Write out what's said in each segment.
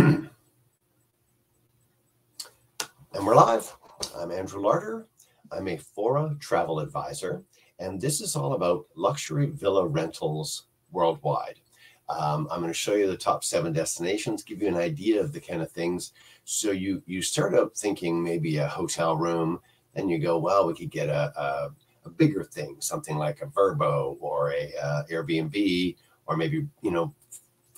and we're live. I'm Andrew Larder. I'm a Fora travel advisor, and this is all about luxury villa rentals worldwide. Um, I'm going to show you the top seven destinations, give you an idea of the kind of things. So you you start out thinking maybe a hotel room, and you go, well, we could get a, a, a bigger thing, something like a Vrbo or a uh, Airbnb, or maybe you know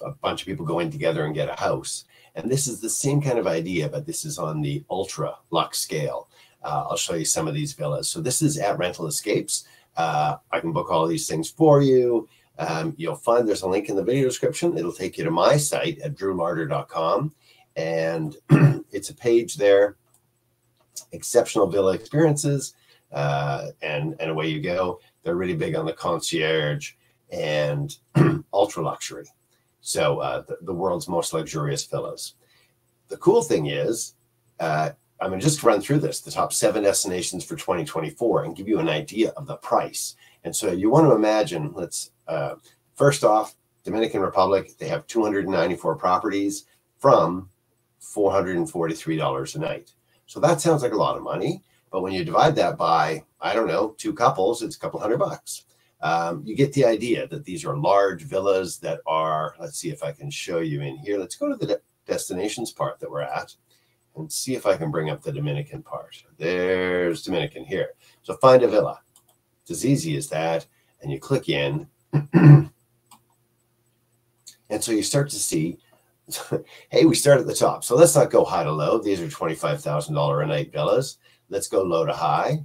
a bunch of people going together and get a house. And this is the same kind of idea, but this is on the ultra luxe scale. Uh, I'll show you some of these villas. So this is at Rental Escapes. Uh, I can book all these things for you. Um, you'll find there's a link in the video description. It'll take you to my site at drewlarder.com. And it's a page there, exceptional villa experiences, uh, and, and away you go. They're really big on the concierge and ultra luxury. So uh, the, the, world's most luxurious villas. The cool thing is, uh, I'm going to just run through this, the top seven destinations for 2024 and give you an idea of the price. And so you want to imagine, let's, uh, first off, Dominican Republic, they have 294 properties from $443 a night. So that sounds like a lot of money. But when you divide that by, I don't know, two couples, it's a couple hundred bucks um, you get the idea that these are large villas that are, let's see if I can show you in here. Let's go to the de destinations part that we're at and see if I can bring up the Dominican part. There's Dominican here. So find a villa. It's as easy as that. And you click in. and so you start to see, hey, we start at the top. So let's not go high to low. These are $25,000 a night villas. Let's go low to high.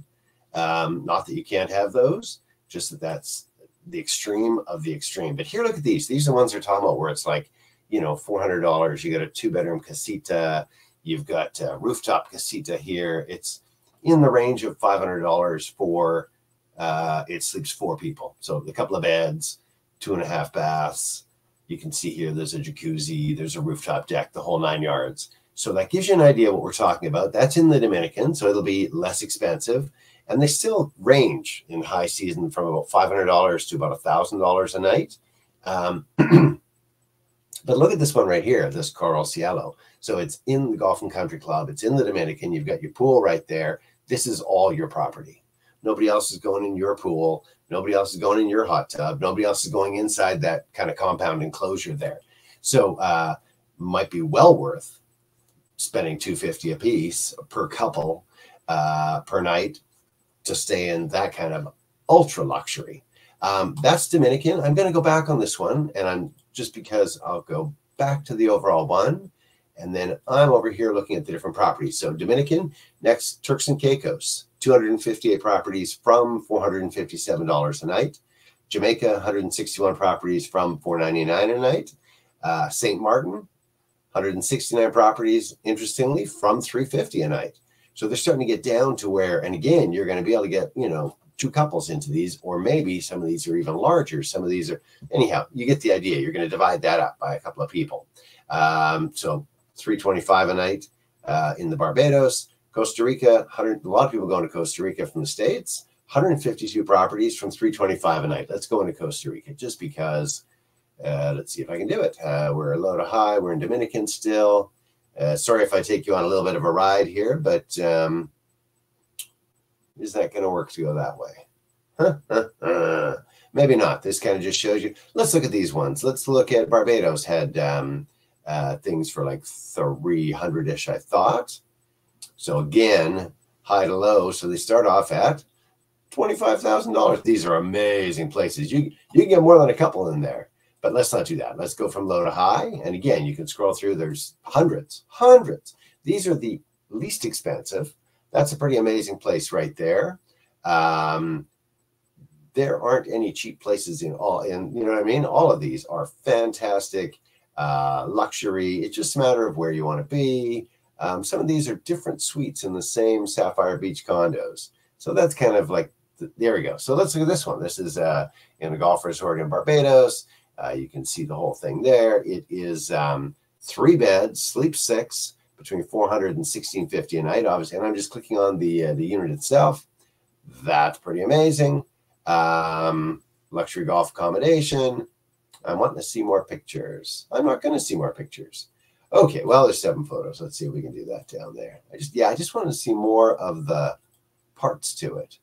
Um, not that you can't have those just that that's the extreme of the extreme. But here, look at these. These are the ones they're talking about where it's like, you know, $400. You got a two bedroom casita. You've got a rooftop casita here. It's in the range of $500 for, uh, it sleeps four people. So a couple of beds, two and a half baths. You can see here, there's a jacuzzi, there's a rooftop deck, the whole nine yards. So that gives you an idea what we're talking about. That's in the Dominican, so it'll be less expensive and they still range in high season from about $500 to about $1,000 a night. Um, but look at this one right here, this Coral Cielo. So it's in the Golf and Country Club. It's in the Dominican. You've got your pool right there. This is all your property. Nobody else is going in your pool. Nobody else is going in your hot tub. Nobody else is going inside that kind of compound enclosure there. So uh, might be well worth spending 250 a piece per couple uh, per night to stay in that kind of ultra luxury. Um, that's Dominican. I'm going to go back on this one, and I'm just because I'll go back to the overall one, and then I'm over here looking at the different properties. So Dominican, next Turks and Caicos, 258 properties from $457 a night. Jamaica, 161 properties from 499 a night. Uh, St. Martin, 169 properties, interestingly, from 350 a night. So they're starting to get down to where, and again, you're going to be able to get, you know, two couples into these, or maybe some of these are even larger. Some of these are, anyhow, you get the idea. You're going to divide that up by a couple of people. Um, so 325 a night uh, in the Barbados, Costa Rica, 100, a lot of people going to Costa Rica from the States, 152 properties from 325 a night. Let's go into Costa Rica just because, uh, let's see if I can do it. Uh, we're low to high. We're in Dominican still. Uh, sorry if I take you on a little bit of a ride here, but um, is that going to work to go that way? Maybe not. This kind of just shows you. Let's look at these ones. Let's look at Barbados had um, uh, things for like 300 ish, I thought. So again, high to low. So they start off at $25,000. These are amazing places. You, you can get more than a couple in there. But let's not do that. Let's go from low to high. And again, you can scroll through. There's hundreds, hundreds. These are the least expensive. That's a pretty amazing place right there. Um, there aren't any cheap places in all, and you know what I mean? All of these are fantastic uh, luxury. It's just a matter of where you want to be. Um, some of these are different suites in the same Sapphire Beach condos. So that's kind of like, there we go. So let's look at this one. This is uh, in a golf resort in Barbados. Uh, you can see the whole thing there. It is um, three beds, sleep six, between 400 and 1650 a night, obviously. And I'm just clicking on the uh, the unit itself. That's pretty amazing. Um, luxury golf accommodation. I'm wanting to see more pictures. I'm not going to see more pictures. Okay, well, there's seven photos. Let's see if we can do that down there. I just, yeah, I just wanted to see more of the parts to it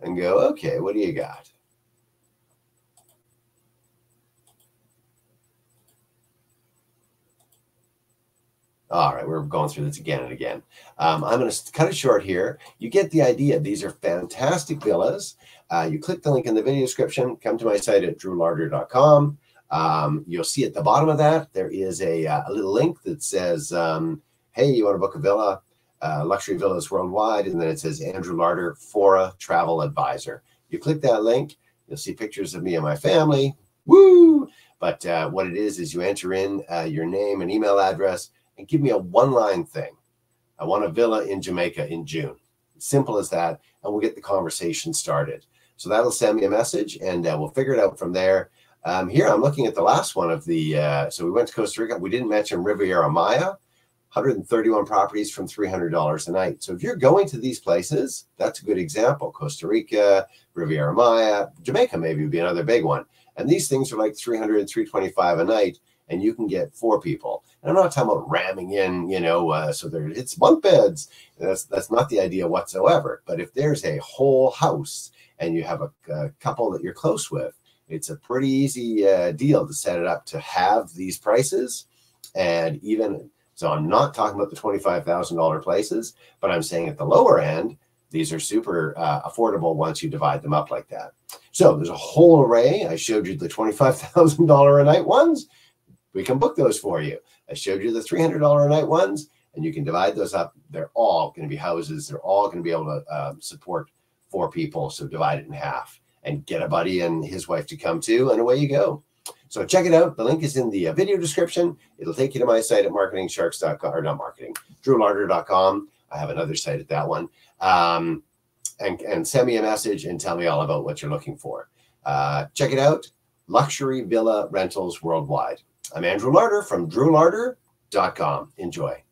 and go, okay, what do you got? All right, we're going through this again and again. Um, I'm going to cut it short here. You get the idea. These are fantastic villas. Uh, you click the link in the video description, come to my site at drewlarder.com. Um, you'll see at the bottom of that, there is a, uh, a little link that says, um, hey, you want to book a villa, uh, luxury villas worldwide. And then it says Andrew Larder, Fora Travel Advisor. You click that link, you'll see pictures of me and my family. Woo! But uh, what it is, is you enter in uh, your name and email address and give me a one line thing. I want a villa in Jamaica in June. Simple as that. And we'll get the conversation started. So that'll send me a message and uh, we'll figure it out from there. Um, here I'm looking at the last one of the, uh, so we went to Costa Rica. We didn't mention Riviera Maya, 131 properties from $300 a night. So if you're going to these places, that's a good example. Costa Rica, Riviera Maya, Jamaica maybe would be another big one. And these things are like 300, 325 a night and you can get four people. And I'm not talking about ramming in, you know, uh, so there it's bunk beds. That's that's not the idea whatsoever. But if there's a whole house and you have a, a couple that you're close with, it's a pretty easy uh, deal to set it up to have these prices. And even so, I'm not talking about the $25,000 places, but I'm saying at the lower end, these are super uh, affordable once you divide them up like that. So there's a whole array. I showed you the $25,000 a night ones. We can book those for you. I showed you the $300 a night ones, and you can divide those up. They're all going to be houses. They're all going to be able to um, support four people. So divide it in half and get a buddy and his wife to come too, and away you go. So check it out. The link is in the uh, video description. It'll take you to my site at marketingsharks.com or not marketing, drewlarder.com. I have another site at that one. Um, and, and send me a message and tell me all about what you're looking for. Uh, check it out. Luxury Villa Rentals Worldwide. I'm Andrew Larder from drewlarder.com. Enjoy.